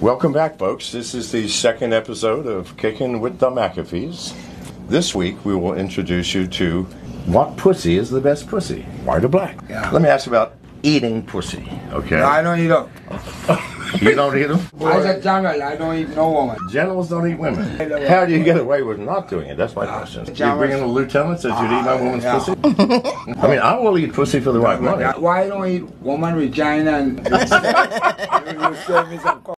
Welcome back, folks. This is the second episode of Kicking with the McAfees. This week, we will introduce you to what pussy is the best pussy, white or black. Yeah. Let me ask you about eating pussy, okay? I don't eat them. you don't eat them? As a jungle, I don't eat no woman. Generals don't eat women. How do you get away with not doing it? That's my ah, question. You bring in a lieutenant says you'd eat my ah, woman's yeah. pussy? I mean, I will eat pussy for the right money. Why don't eat woman vagina and